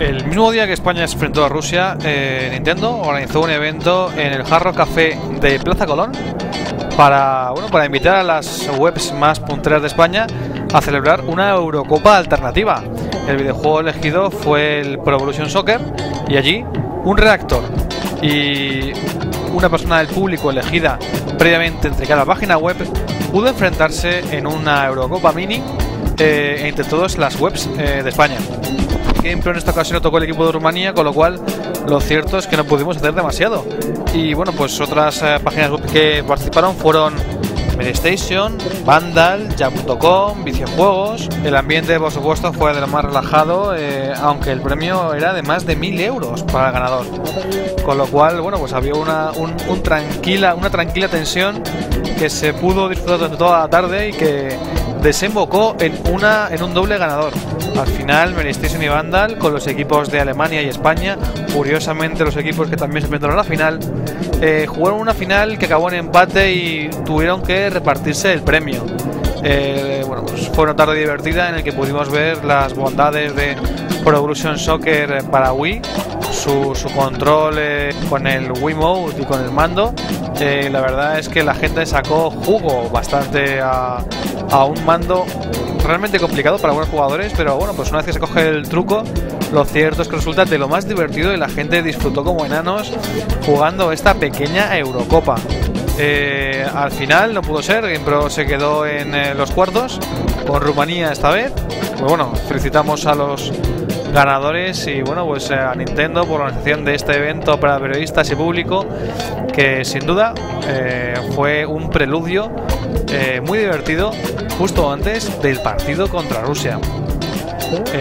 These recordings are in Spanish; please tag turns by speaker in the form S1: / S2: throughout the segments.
S1: El mismo día que España enfrentó a Rusia, eh, Nintendo organizó un evento en el Jarro Café de Plaza Colón para, bueno, para invitar a las webs más punteras de España a celebrar una Eurocopa alternativa. El videojuego elegido fue el Pro Evolution Soccer y allí un redactor y una persona del público elegida previamente entre cada página web pudo enfrentarse en una Eurocopa Mini eh, entre todas las webs eh, de España. GamePro en esta ocasión tocó el equipo de Rumanía, con lo cual lo cierto es que no pudimos hacer demasiado. Y bueno, pues otras eh, páginas web que participaron fueron PlayStation, Vandal, Ya.com, Viciojuegos. El ambiente, por supuesto, fue de lo más relajado, eh, aunque el premio era de más de 1000 euros para el ganador. Con lo cual, bueno, pues había una, un, un tranquila, una tranquila tensión que se pudo disfrutar durante toda la tarde y que desembocó en, una, en un doble ganador. Al final, PlayStation y Vandal, con los equipos de Alemania y España, curiosamente los equipos que también se enfrentaron a la final, eh, jugaron una final que acabó en empate y tuvieron que repartirse el premio. Eh, bueno, pues fue una tarde divertida en la que pudimos ver las bondades de Pro Evolution Soccer para Wii, su, su control eh, con el Wiimote y con el mando. Eh, la verdad es que la gente sacó jugo bastante a, un mando realmente complicado para algunos jugadores, pero bueno, pues una vez que se coge el truco, lo cierto es que resulta de lo más divertido y la gente disfrutó como enanos jugando esta pequeña Eurocopa. Eh, al final no pudo ser, GamePro se quedó en eh, los cuartos con Rumanía esta vez. Pues bueno, felicitamos a los ganadores y bueno, pues eh, a Nintendo por la organización de este evento para periodistas y público que sin duda eh, fue un preludio eh, muy divertido justo antes del partido contra Rusia.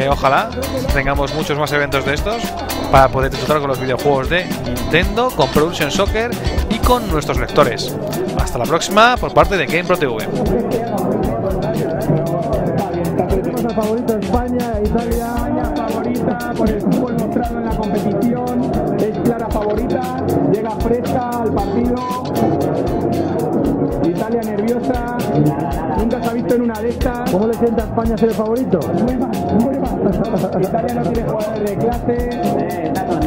S1: Ojalá tengamos muchos más eventos de estos para poder disfrutar con los videojuegos de Nintendo, con Production Soccer y con nuestros lectores. Hasta la próxima por parte de GamePro TV.
S2: Fresca al partido. Italia nerviosa, nunca se ha visto en una de estas. ¿Cómo le sienta a España ser el favorito? Muy mal, muy mal. Italia no tiene jugadores de clase.